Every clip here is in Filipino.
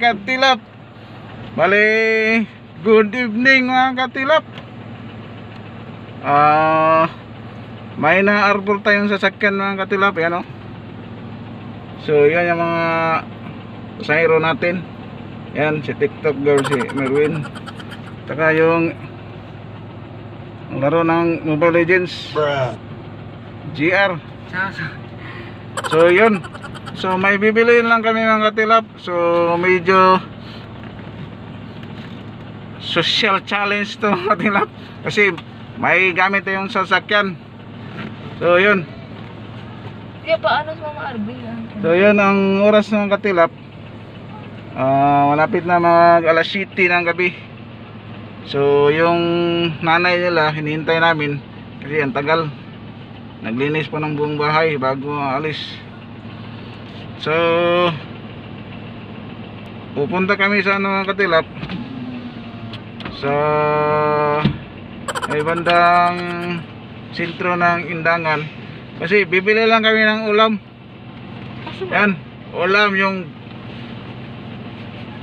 katilap. Bali, good evening mga katilap. Ah, may na-arbor tayong sasakyan mga katilap, yan oh. So, yan yung mga sayro natin. Yan, si TikTok girl, si Merwin. Taka yung laro ng Mobile Legends. GR. So, yun. So, may bibiliin lang kami mga katilap. So, medyo social challenge to mga katilap. Kasi may gamit tayong sasakyan. So, yun. Kaya paano sa mga RB lang? So yun ang oras ng katilap Ah, Malapit na mag alas 7 ng gabi So yung nanay nila hinihintay namin Kasi ang tagal Naglinis pa ng buong bahay bago alis So Pupunta kami sa ano mga katilap Sa May bandang Sentro ng Indangan Kasi bibili lang kami ng ulam yan, ulam yung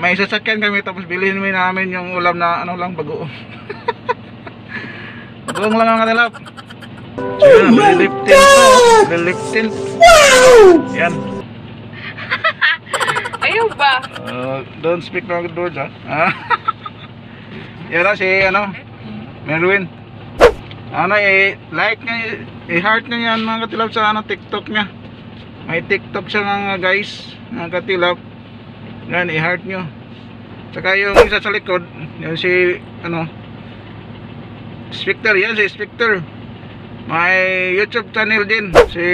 may sasakyan kami tapos bilhin namin namin yung ulam na ano lang bagoong. bagoong lang ang kanilap. So yan, liliptin to. Liliptin. Yan. Ayaw ba? Uh, don't speak wrong words ha. Yan na si ano, Merwin. Ano eh, like nga, i-heart nga yan mga katilap sa ano, TikTok niya. May TikTok siya mga guys, mga katilap. Yan, i-heart nyo. Saka yung isa sa likod, yung si, ano, Spectre, yan si Spectre. May YouTube channel din, si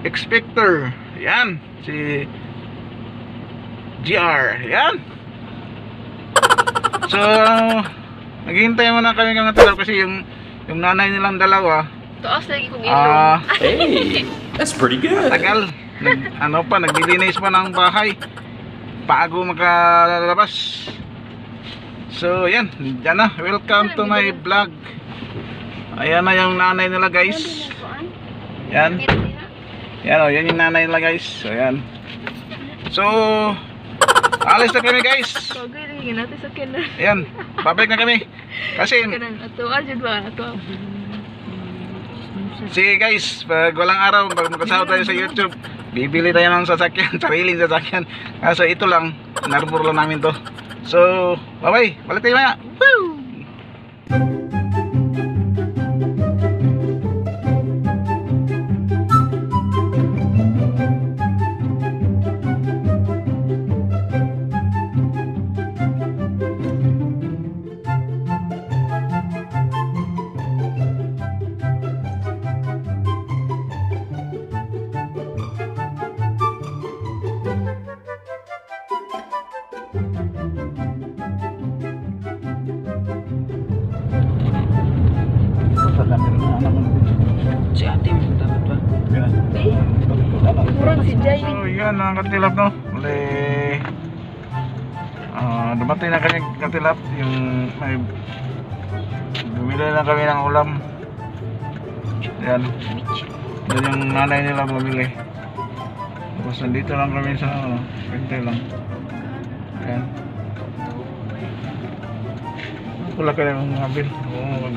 Expector. Yan, si GR. Yan. So, naghihintay muna kami mga katilap kasi yung yung nanay nilang dalawa, Taas lagi kong ilong. ah, Hey, that's pretty good. Tagal. Nag, ano pa, naglilinis pa ng bahay. Bago makalabas. So, yan. Yan na. Welcome to my vlog. Ayan na yung nanay nila guys. Yan. Yan o, yan yung nanay nila guys. So, yan. So, alis na kami guys. Lagi natin sa kanan. Ayan. Babalik na kami. Kasi. Ato, ajud ba? Ato. Sige guys, pag walang araw, pag magkasama tayo sa YouTube, bibili tayo ng sasakyan, sariling sasakyan. Kaso ito lang, narbor lang namin to. So, bye bye, balik tayo maya. Woo! Jay. So, yan ang katilap no. Muli, ah dumating na kami katilap. Yung may bumili na kami ng ulam. Yan. Yan yung nanay nila bumili. Tapos nandito lang kami sa ano, pinte lang. Yan. Wala ka ng mga bill. Oo, mag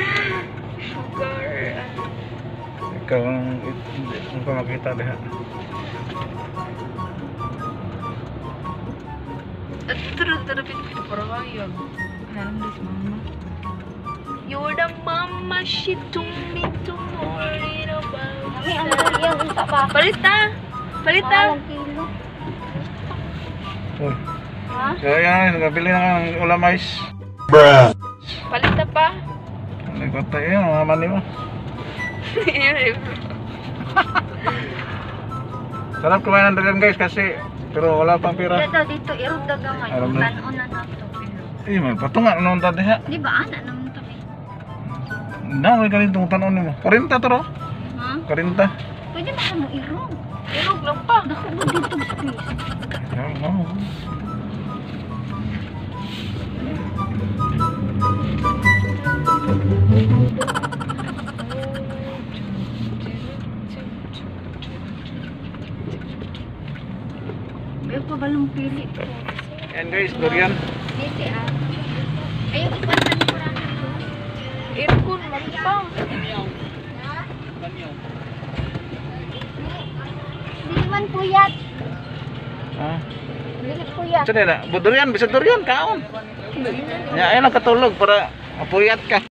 Sugar. Ikaw ang hindi mo pa makita diha. At turun turun pinipito para kayo. Alam mo si mama. You're the mama she told me to worry about. Kami ang durian unta ba? Palita! Palita! Oh. Ha? So yan, nagabili na ng ulam ice. Palita pa! Nagkota yun, ang mama mo. Eh. Sarap kumain ng dagan guys kasi pero wala pang pira. Dito dito irog dagamay. Alam na. Kanon na nato. Eh, may patunga nung tadi ha. Di ba ana naman to? eh? Na, may ganito tanon nimo. 40 taro. Ha? 40. Pwede ba mo irog? Irog lang pa. Dako ba dito space? Yan, oh. kabalong pili. Yan guys, durian. Dito ah. Ayaw ipasan ko lang. Aircon, mampang. Dili man puyat. Ah. Dili puyat. Saan na? Durian, bisa durian kaon. Ya, ayun lang katulog para mapuyat ka.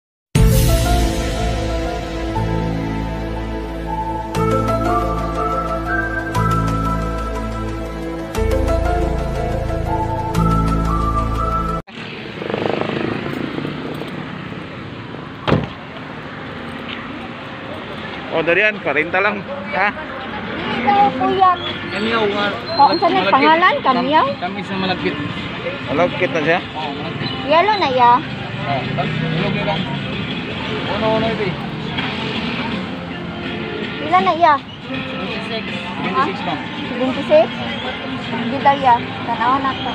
Oh, durian, 40 lang. Ha? Dili daw puyat. Kamiyaw nga. O, unsa na pangalan? Kamyaw? Kami sa malagkit. Malagkit na siya. Oo, malagkit. Yellow na ya. Oo, yun lang. Uno, uno ito eh. Ilan na ya? 26. Ah? 26 ma'am. 26? Hindi daw ya. Tanaw na to.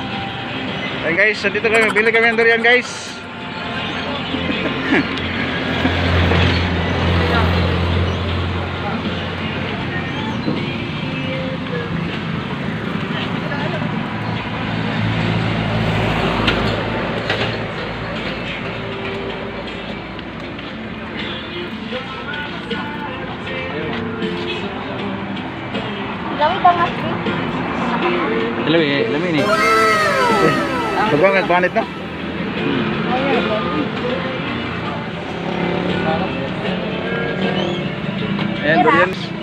Ay guys, dito kami, bili kami ng durian guys. Panit na. Ayan, durian.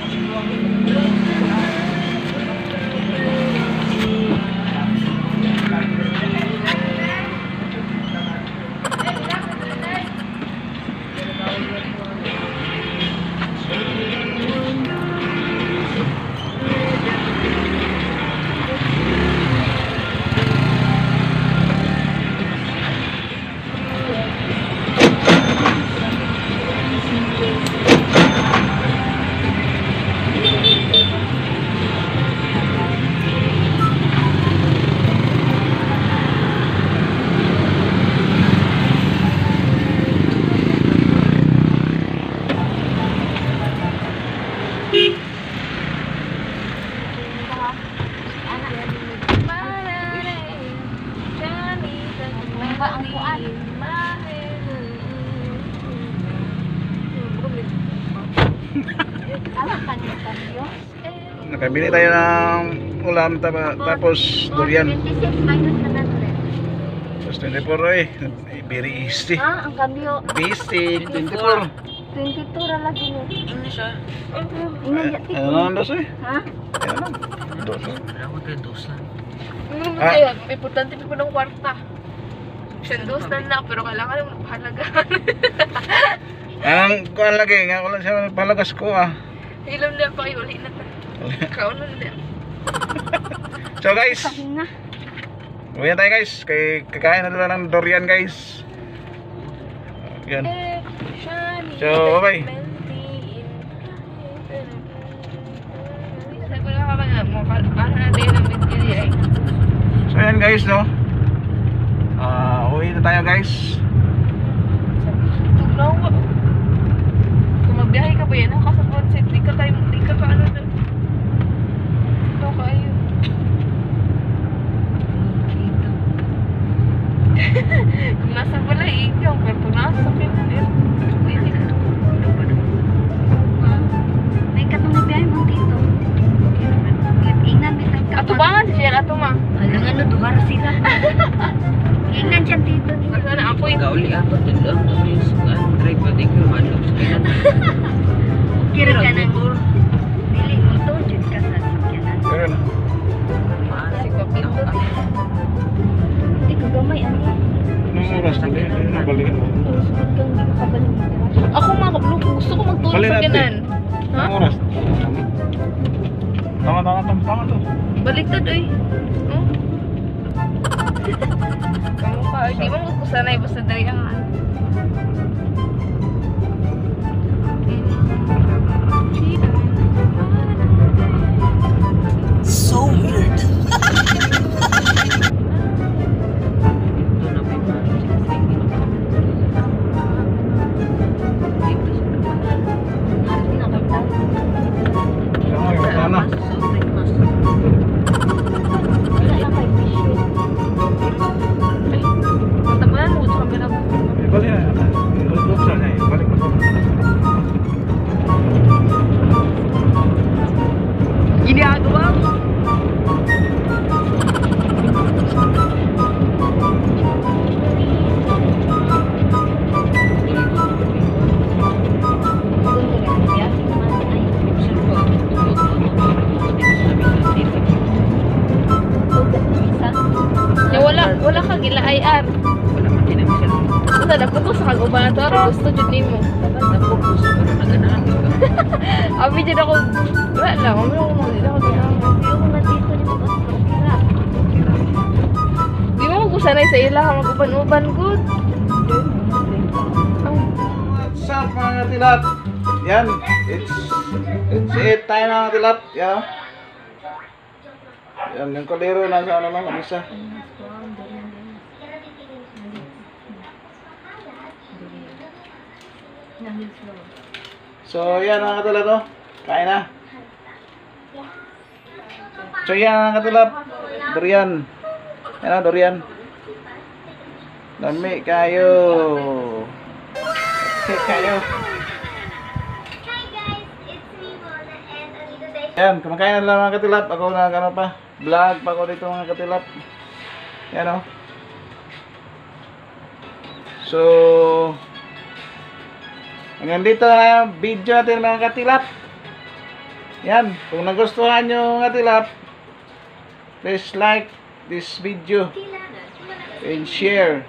Nakabili tayo ng ulam tapa, tapos durian. 26 minus 100. Tapos 24 eh. Very easy. Ha? Ang kamyo? Basic, 24. 22 ra lagi mo. Ano siya? Ano naman dos eh? Ha? Ano naman? Dos. eh. Ako kayo dos lang. Ano Ah. Importante pa ng kwarta. Siya dos na na, pero kailangan mo mahalaga. Ang kuan lagi, nga wala siya palagas ko ah. Ilam na pa. Kaunan na. So guys, uwi na tayo guys. Kay kakain na lang ng durian guys. Yan. So, bye-bye. So yan guys no. Ah, uwi na tayo guys. Tugnaw ko. Kung magbiyahe ka pa yan, ha? Kasi concept, di ka tayo, di ka pa ano Baliktad ay. Oh. Kamu ka, ay, di mo magkusanay basta dali ang Dito sa tapanan. Ano, yung Nimo. Tapos, naganahan ka. Abi jud ako. Wala lang, ano ako ako mga dito mga kira. Di mo ko sanay sa ila mag-uban-uban good. What's up mga katilap? Yan, it's it's it time mga katilap. Yan. Yan, yung kalero na sa ano lang, isa. So, yan mga katilap, oh. Kain na. So, yan mga katilap. Durian. Yan o, durian. Dami kayo. Dami kayo. Yan, kumakain na lang mga katilap. Ako na ano pa. Vlog pa ako dito mga katilap. Yan o. So, hanggang dito na video natin mga katilap. Yan, kung nagustuhan nyo mga katilap, please like this video and share.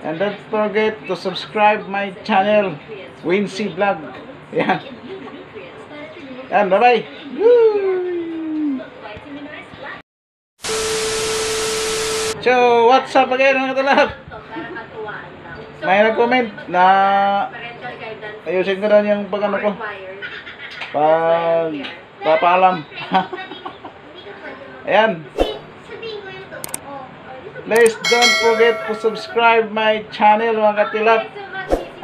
And don't forget to subscribe my channel, Wincy Vlog. Yan. Yan, bye-bye. So, what's up again mga katalap? May nag-comment na ayusin ko na yung pag ano ko. Pag papaalam. Ayan. Please don't forget to subscribe my channel mga katilap.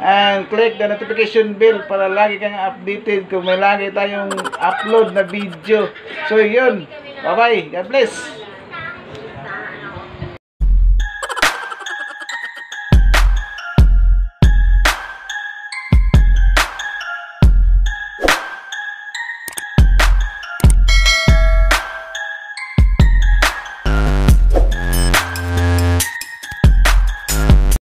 And click the notification bell para lagi kang updated kung may lagi tayong upload na video. So yun. Bye bye. God bless.